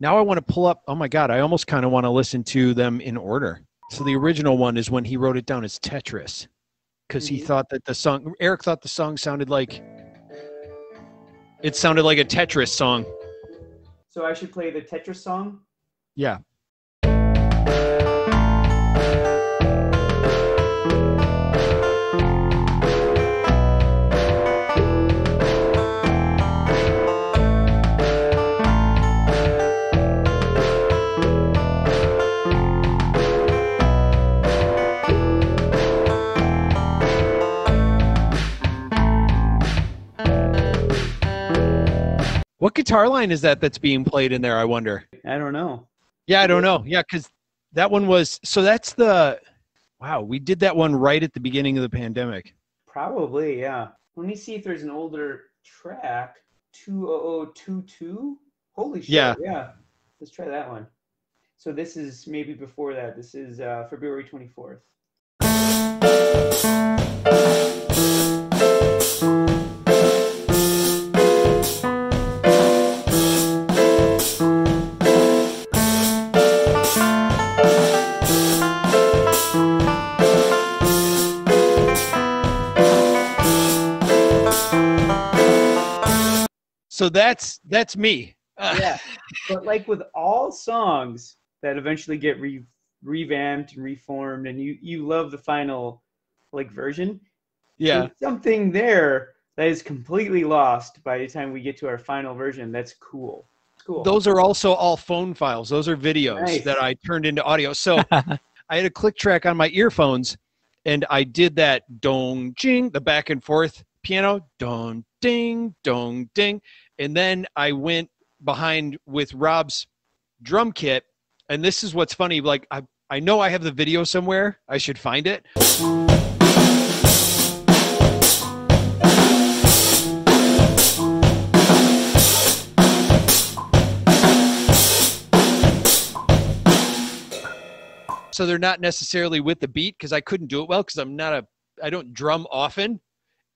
now I want to pull up. Oh my god, I almost kind of want to listen to them in order. So the original one is when he wrote it down as Tetris, because he Mhm. thought that the song. Eric thought the song sounded like. It sounded like a Tetris song. So I should play the Tetris song. Yeah. Guitar line is that that's being played in there? I wonder. I don't know. Yeah, I don't know. Yeah, because that one was so that's the wow. We did that one right at the beginning of the pandemic. Probably, yeah. Let me see if there's an older track. 20022? Holy shit. Yeah. Yeah. Let's try that one. So this is maybe before that. This is uh, February 24th. So that's that's me. Uh, Yeah. but like with all songs that eventually get re- revamped and reformed and you you love the final like version, yeah. there's something there that is completely lost by the time we get to our final version. That's cool. Cool. Those are also all phone files. Those are videos Nice. that I turned into audio. So I had a click track on my earphones and I did that dong jing, the back and forth piano, dong ding, dong ding. And then I went behind with Rob's drum kit. And this is what's funny. Like I, I know I have the video somewhere. I should find it. so they're not necessarily with the beat because I couldn't do it well because I'm not a I don't drum often.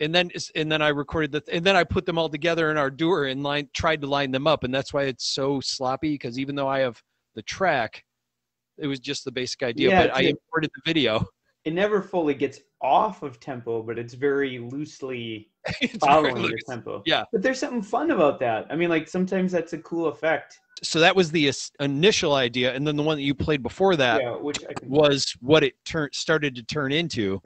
And then and then I recorded the and then I put them all together in Ardour and line tried to line them up and that's why it's so sloppy because even though I have the track, it was just the basic idea. Yeah, but I imported the video. it never fully gets off of tempo, but it's very loosely It's following very the loose. tempo. Yeah. But there's something fun about that. I mean, like sometimes that's a cool effect. So that was the initial idea, and then the one that you played before that yeah, which was what it turned started to turn into.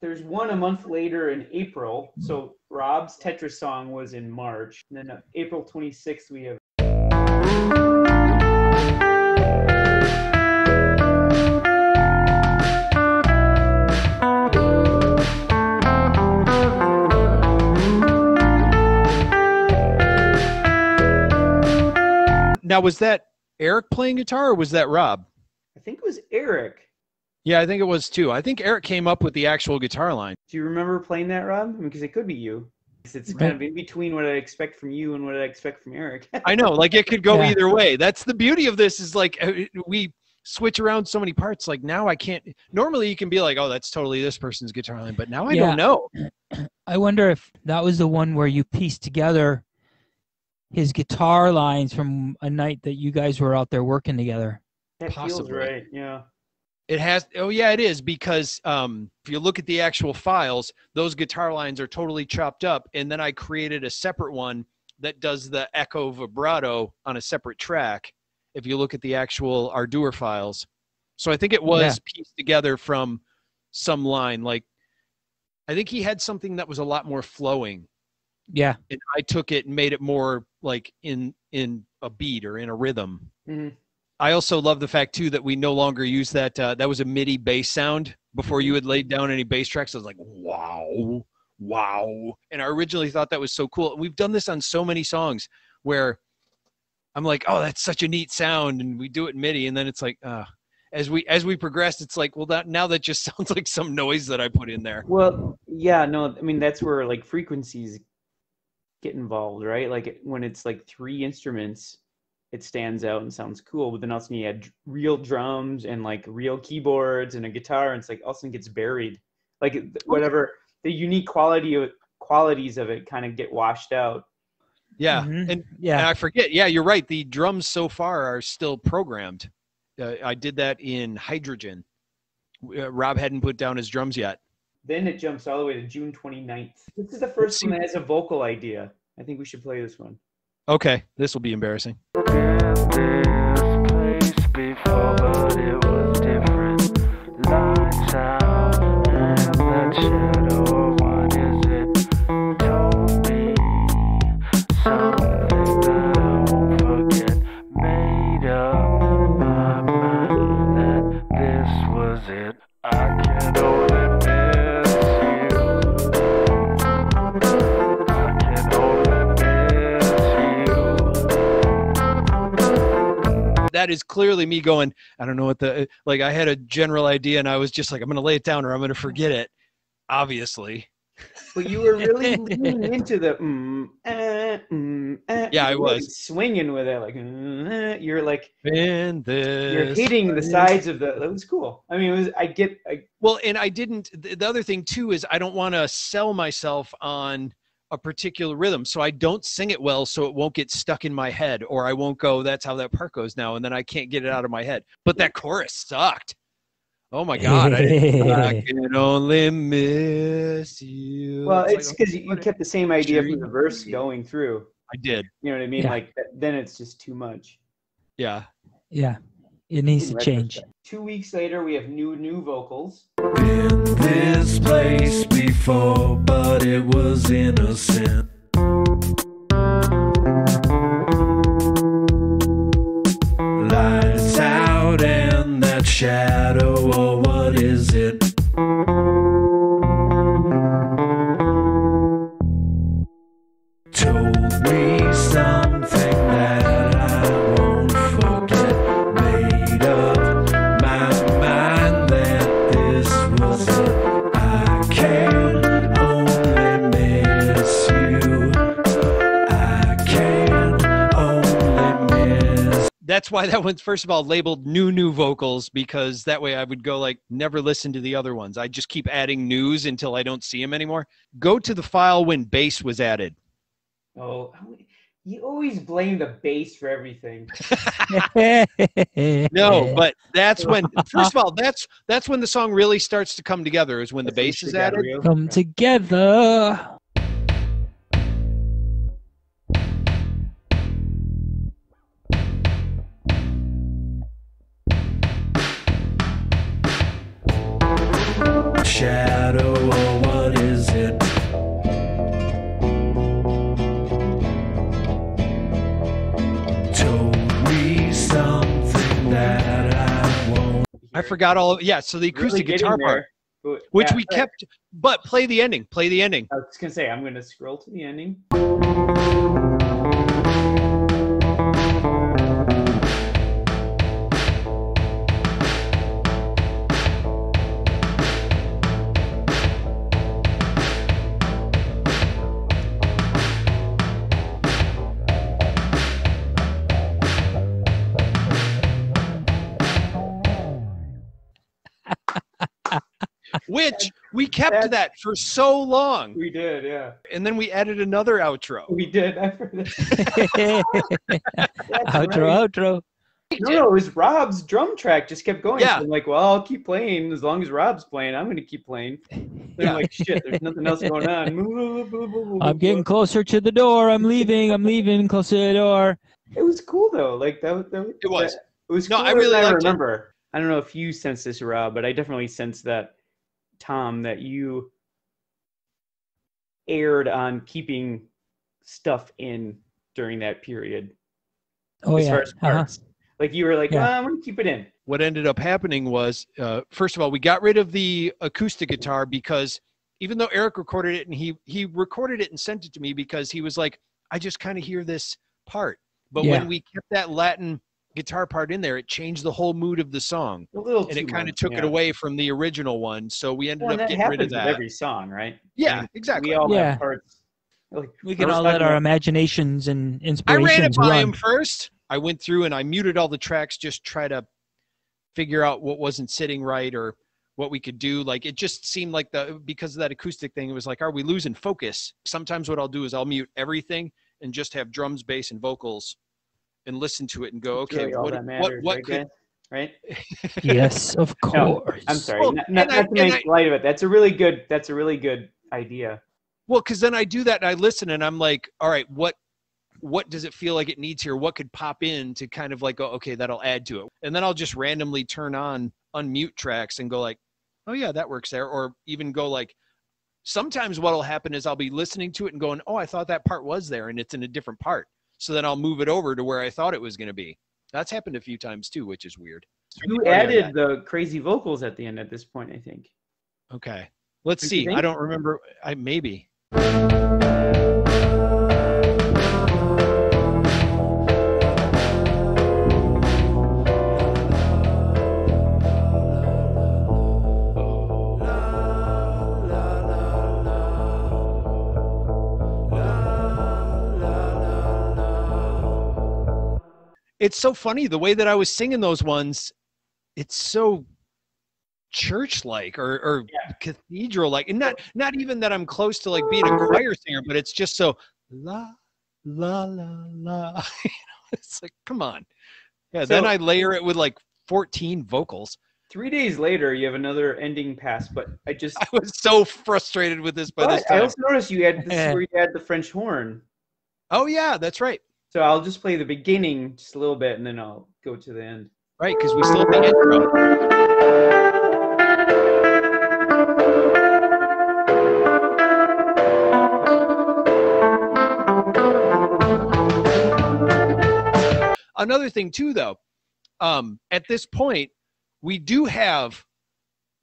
There's one a month later in April. So Rob's Tetris song was in March. And then uh, April 26th, we have Now was that Eric playing guitar or was that Rob? I think it was Eric. Yeah, I think it was too. I think Eric came up with the actual guitar line. Do you remember playing that, Rob? Because it could be you. It's kind of in between what I expect from you and what I expect from Eric. I know, like it could go Yeah. either way. That's the beauty of this is like uh, we switch around so many parts. Like now I can't. Normally you can be like, oh, that's totally this person's guitar line, but now I Yeah. don't know. I wonder if that was the one where you pieced together his guitar lines from a night that you guys were out there working together. that feels Possibly. right. Yeah. It has. Oh yeah, it is because um, if you look at the actual files, those guitar lines are totally chopped up, and then I created a separate one that does the echo vibrato on a separate track. If you look at the actual Ardour files, so I think it was Yeah. pieced together from some line. Like I think he had something that was a lot more flowing, Yeah. and I took it and made it more like in in a beat or in a rhythm. Mhm. I also love the fact too that we no longer use that. Uh, that was a MIDI bass sound before you had laid down any bass tracks. I was like, wow, wow. And I originally thought that was so cool. We've done this on so many songs where I'm like, oh, that's such a neat sound, and we do it in MIDI, and then it's like, uh, as we as we progressed, it's like, well, that now that just sounds like some noise that I put in there. Well, yeah, no, I mean that's where like frequencies get involved, right? Like when it's like three instruments, it stands out and sounds cool. But then all of also you add dr- real drums and like real keyboards and a guitar, and it's like all of a sudden gets buried. Like whatever the unique quality of qualities of it kind of get washed out. Yeah, Mhm. and And yeah. I forget. Yeah, you're right. The drums so far are still programmed. Uh, I did that in Hydrogen. Uh, Rob hadn't put down his drums yet. Then it jumps all the way to June 29th. This is the first one that has a vocal idea. I think we should play this one. Okay, this will be embarrassing. That is clearly me going. I don't know what the like. I had a general idea, and I was just like, I'm going to lay it down, or I'm going to forget it. Obviously, But you were really leaning into the mm, eh, mm, eh. Yeah, I was. swinging with it like mm, eh. you're like in this. you're hitting the sides of the. That was cool. I mean, it was. I get. I, Well, and I didn't. The the other thing too is I don't want to sell myself on a particular rhythm, so I don't sing it well, so it won't get stuck in my head, or I won't go. That's how that part goes now, and then I can't get it out of my head. But that chorus sucked. Oh my god! I, I can only miss you. well, it's because you, you what- kept the same idea Sure from the verse going through. I did. You know what I mean? Yeah. Like then it's just too much. Yeah. yeah. It needs to change. Two weeks later, we have new new vocals. been this place before, but it was innocent. Why that one's first of all labeled new new vocals because that way I would go like never listen to the other ones. I just keep adding news until I don't see them anymore. Go to the file when bass was added. Oh, you always blame the bass for everything. No, but that's when first of all that's that's when the song really starts to come together is when the bass is added. come together. Forgot all of, yeah, so the acoustic Really guitar part, but- which yeah, we but kept but play the ending, play the ending. I was gonna say I'm gonna scroll to the ending. Which we kept That's- that for so long. We did, yeah. And then we added another outro. We did. I forgot. That's outro, right. outro. No, no, it was Rob's drum track just kept going. Yeah. So I'm like, well, I'll keep playing as long as Rob's playing. I'm gonna keep playing. Then Yeah. I'm like, shit, there's nothing else going on. I'm getting closer to the door. I'm leaving. I'm leaving. Closer to the door. It was cool though. Like that. was- that It was. that- it was. No, I really I liked it. remember. I don't know if you sense this, Rob, but I definitely sense that, Tom, that you aired on keeping stuff in during that period Oh as yeah. far as Uh-huh. Like you were like, Yeah. "Well, I'm gonna keep it in. what ended up happening was uh, first of all we got rid of the acoustic guitar because even though eric recorded it and he he recorded it and sent it to me because he was like i just kind of hear this part but Yeah. when we kept that latin guitar part in there it changed the whole mood of the song A little and too it kind of much, took it away from the original one so we ended Well, up getting rid of happens with that every song, right? yeah I mean, exactly We all Yeah. have parts. Like We can all let our about- imaginations and i ran it by run. him first i went through and i muted all the tracks just try to figure out what wasn't sitting right or what we could do like it just seemed like the because of that acoustic thing it was like are we losing focus sometimes what i'll do is i'll mute everything and just have drums, bass, and vocals, and listen to it and go, It's okay, really what that what what right, could right? yes, of course. No, course. I'm sorry. Well, not not, I- not to and make light of it. That's a really good. That's a really good idea. Well, because then I do that and I listen and I'm like, all right, what what does it feel like it needs here? What could pop in to kind of like go, okay, that'll add to it. And then I'll just randomly turn on unmute tracks and go like, oh yeah, that works there. Or even go like sometimes what'll happen is I'll be listening to it and going, Oh, I thought that part was there and it's in a different part. So then I'll move it over to where I thought it was gonna be. That's happened a few times too, which is weird. You Oh, added the crazy vocals at the end at this point, I think. Okay. Let's Don't see. I don't remember. I maybe. It's so funny the way that I was singing those ones. It's so church-like or, or cathedral-like, and not not even that I'm close to like being a choir singer, but it's just so la la la la. You know, it's like, come on. Yeah. then I layer it with like 14 vocals. Three days later, you have another ending pass, but I just. I was so frustrated with this by this time I also noticed you had this eh. where you had the French horn. Oh yeah, that's right. So I'll just play the beginning just a little bit, and then I'll go to the end. Right, because we still have the intro. Another thing too, though, um, at this point, we do have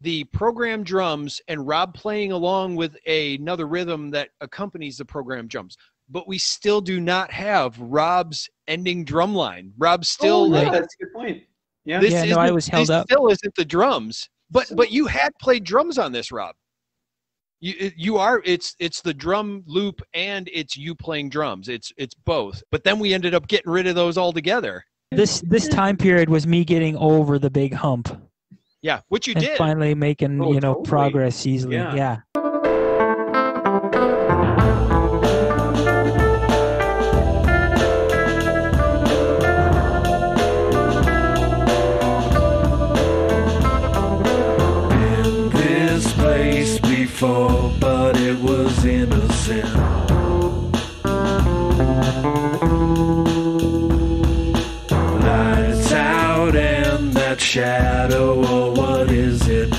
the program drums and Rob playing along with another rhythm that accompanies the program drums. But we still do not have Rob's ending drum line. Rob's still oh, yeah, like that's a good point. Yeah. this Yeah, no, I isn't- was held this up. Still isn't the drums, but So- but you had played drums on this, Rob. You you are it's it's the drum loop and it's you playing drums. It's it's both. But then we ended up getting rid of those altogether. This this time period was me getting over the big hump Yeah, which you and did. finally making Oh, you know totally. progress easily. Yeah. yeah. Before, but it was innocent. Lights out and that shadow, or what is it?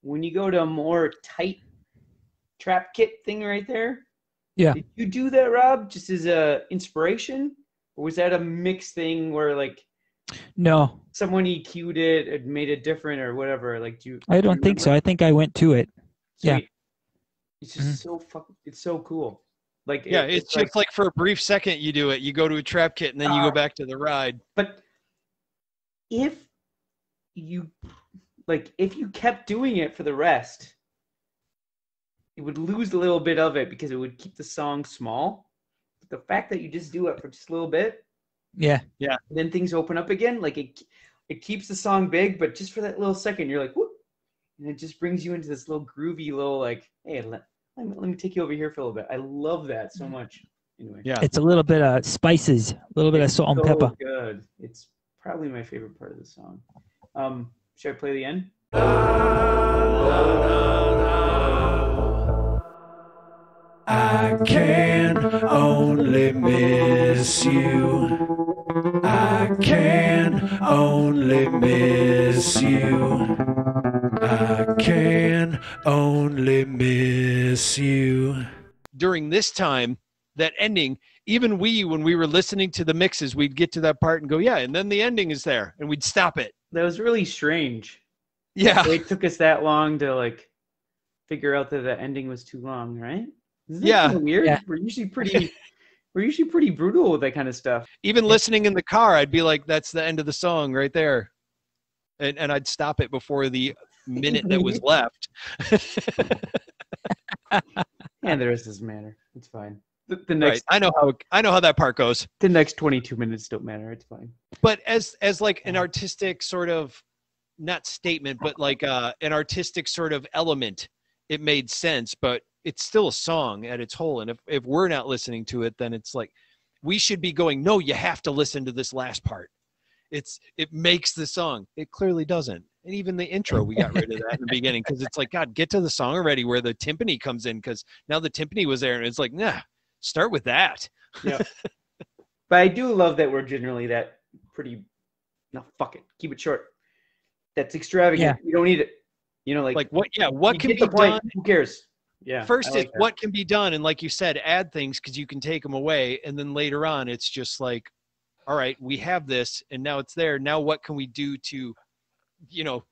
When you go to a more tight trap kit thing right there. Yeah. Did you do that, Rob, just as a inspiration, or was that a mixed thing where like No, someone EQ'd it and made it different or whatever? Like, do you? I do you don't think so. I think I went to it. yeah. Sweet. It's just Mhm. so fuck. It's so cool. Like yeah, it- it's, just like, for a brief second you do it. You go to a trap kit and then you Ah. go back to the ride. But if you like, if you kept doing it for the rest, it would lose a little bit of it because it would keep the song small. But the fact that you just do it for just a little bit, Yeah. Yeah. Then things open up again. Like it, it keeps the song big, but just for that little second, you're like, whoop, and it just brings you into this little groovy little like, hey, let, let, me, let me take you over here for a little bit. I love that so much. Anyway, Yeah. It's a little bit of spices, a little bit of It's salt and pepper. Good. It's probably my favorite part of the song. Um, should I play the end? I can only miss you. Only miss you. I can only miss you. During this time, that ending, even we, when we were listening to the mixes, we'd get to that part and go, yeah, and then the ending is there, and we'd stop it. That was really strange. Yeah. It took us that long to like figure out that the ending was too long, right? Isn't Yeah. kinda weird. Yeah. We're usually pretty. we're usually pretty brutal with that kind of stuff. even listening in the car, I'd be like, "That's the end of the song right there," and and I'd stop it before the minute that was left. And the rest doesn't matter. It's fine. The, the right, next I know how I know how that part goes. the next 22 minutes don't matter. It's fine. But as as like an artistic sort of not statement, but like uh, an artistic sort of element. It made sense, but it's still a song at its whole. And if if we're not listening to it, then it's like we should be going. No, you have to listen to this last part. It's it makes the song. It clearly doesn't. And even the intro, we got rid of that in the beginning because it's like, God, get to the song already where the timpani comes in because now the timpani was there and it's like, nah, start with that. yeah. But I do love that we're generally that pretty. No, fuck it. Keep it short. That's extravagant. You don't need it. You know, like Like what? Yeah, what can be the point. done? Who cares? Yeah. First I is like that. what can be done, and like you said, add things because you can take them away, and then later on, it's just like, all right, we have this, and now it's there. Now what can we do to, you know,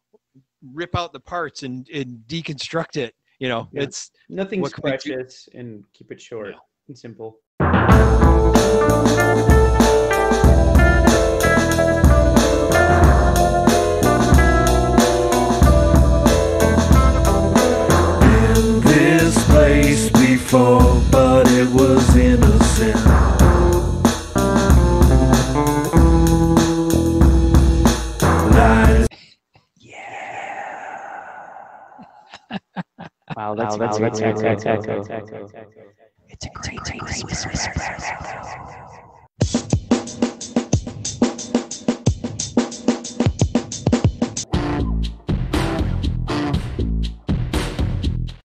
rip out the parts and and deconstruct it? You know, Yeah. it's Nothing's what can we do? precious, and keep it short Yeah. and simple. That's- that's, It's a great Christmas.